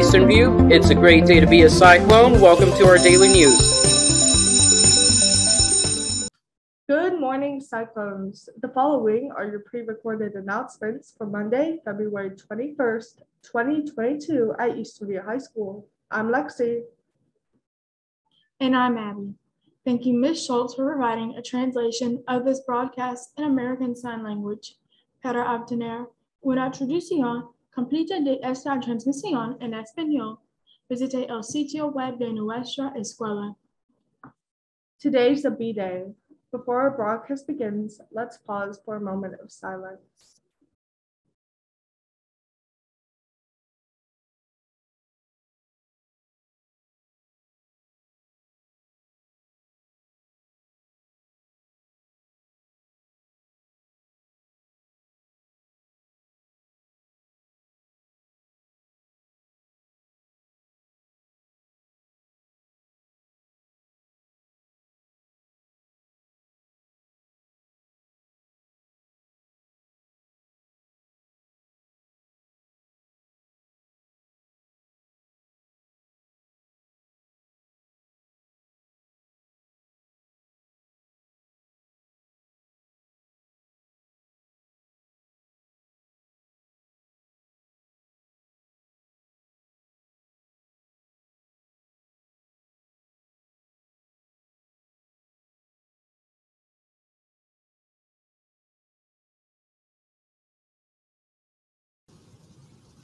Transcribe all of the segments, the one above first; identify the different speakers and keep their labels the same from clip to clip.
Speaker 1: Good morning, Eastern View. It's a great day to be a Cyclone. Welcome to our daily news.
Speaker 2: Good morning, Cyclones. The following are your pre recorded announcements for Monday, February 21st, 2022, at Eastern View High School. I'm Lexi.
Speaker 3: And I'm Abby. Thank you, Ms. Schultz, for providing a translation of this broadcast in American Sign Language. Para obtener una traducción completa de esta transmisión en español, visite el sitio web de nuestra escuela.
Speaker 2: Today's a B day. Before our broadcast begins, let's pause for a moment of silence.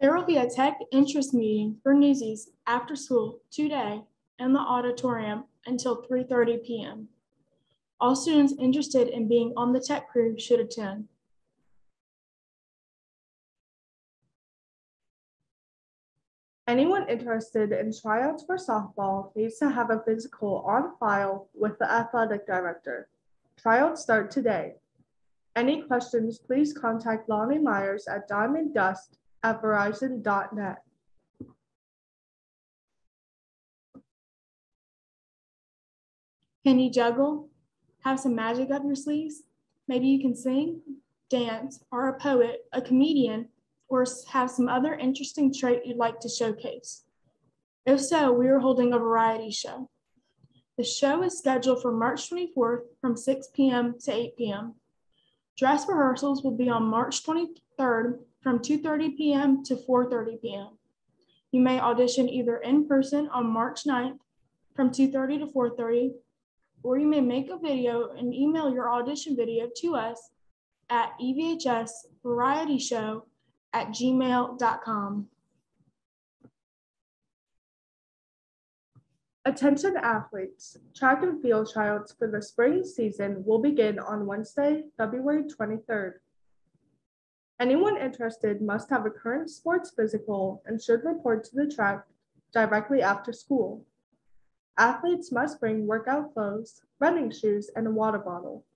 Speaker 3: There will be a tech interest meeting for Newsies after school today in the auditorium until 3.30 p.m. All students interested in being on the tech crew should attend.
Speaker 2: Anyone interested in tryouts for softball needs to have a physical on file with the athletic director. Tryouts start today. Any questions, please contact Lonnie Myers at Diamond Dust at verizon.net.
Speaker 3: Can you juggle? Have some magic up your sleeves? Maybe you can sing, dance, or a poet, a comedian, or have some other interesting trait you'd like to showcase. If so, we are holding a variety show. The show is scheduled for March 24th from 6 p.m. to 8 p.m. Dress rehearsals will be on March 23rd from 2.30 p.m. to 4.30 p.m. You may audition either in person on March 9th from 2.30 to 4.30, or you may make a video and email your audition video to us at evhsvarietyshow at gmail.com.
Speaker 2: Attention athletes, track and field trials for the spring season will begin on Wednesday, February 23rd. Anyone interested must have a current sports physical and should report to the track directly after school. Athletes must bring workout clothes, running shoes, and a water bottle.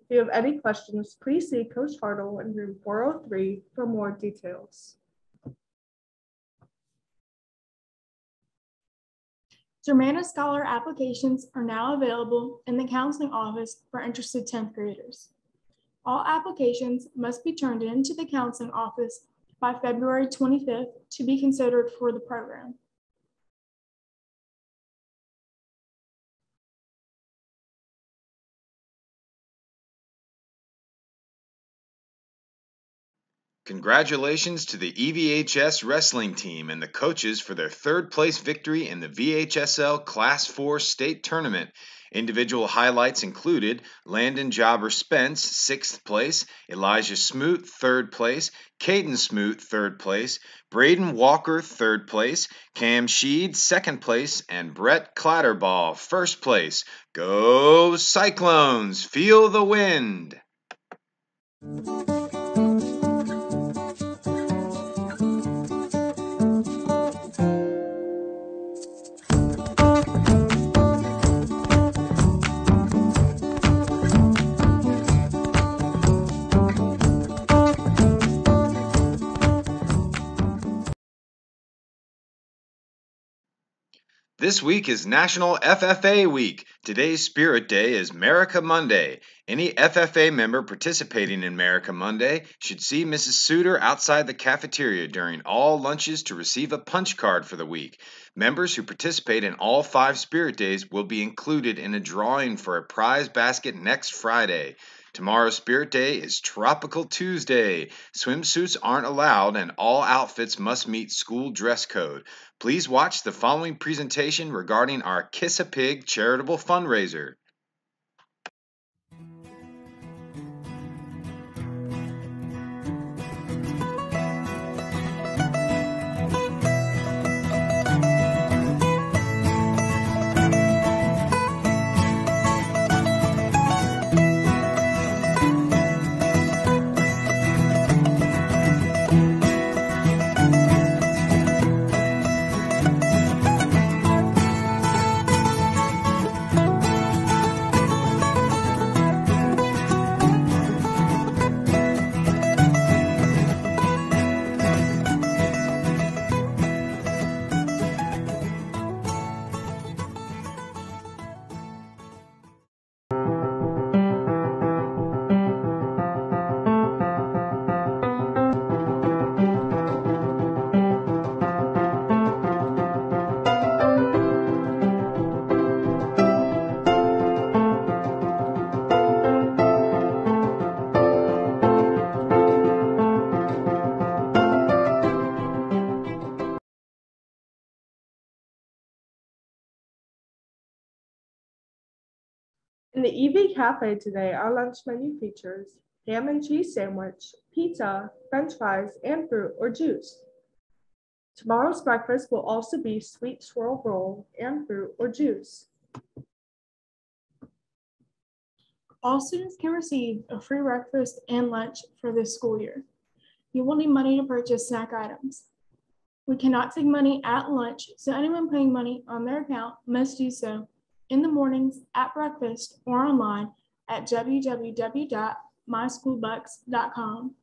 Speaker 2: If you have any questions, please see Coach Hartle in room 403 for more details.
Speaker 3: Germanna Scholar applications are now available in the counseling office for interested 10th graders. All applications must be turned into the counseling office by February 25th to be considered for the program.
Speaker 4: Congratulations to the EVHS wrestling team and the coaches for their third place victory in the VHSL Class 4 state tournament. Individual highlights included Landon Jobber Spence, sixth place, Elijah Smoot, third place, Caden Smoot, third place, Braden Walker, third place, Cam Sheed, second place, and Brett Clatterball, first place. Go Cyclones! Feel the wind! This week is National FFA Week. Today's Spirit Day is America Monday. Any FFA member participating in America Monday should see Mrs. Suter outside the cafeteria during all lunches to receive a punch card for the week. Members who participate in all five Spirit Days will be included in a drawing for a prize basket next Friday. Tomorrow's Spirit Day is Tropical Tuesday. Swimsuits aren't allowed and all outfits must meet school dress code. Please watch the following presentation regarding our Kiss a Pig charitable fundraiser.
Speaker 2: In the EV Cafe today, our lunch menu features ham and cheese sandwich, pizza, french fries, and fruit or juice. Tomorrow's breakfast will also be sweet swirl roll and fruit or juice.
Speaker 3: All students can receive a free breakfast and lunch for this school year. You will need money to purchase snack items. We cannot take money at lunch, so anyone putting money on their account must do so in the mornings, at breakfast, or online at www.myschoolbucks.com.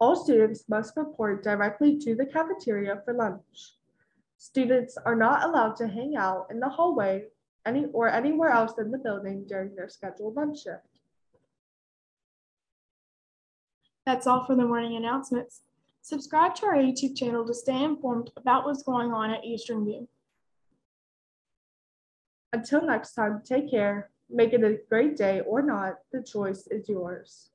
Speaker 2: All students must report directly to the cafeteria for lunch. Students are not allowed to hang out in the hallway any, or anywhere else in the building during their scheduled lunch shift.
Speaker 3: That's all for the morning announcements. Subscribe to our YouTube channel to stay informed about what's going on at Eastern View.
Speaker 2: Until next time, take care. Make it a great day or not. The choice is yours.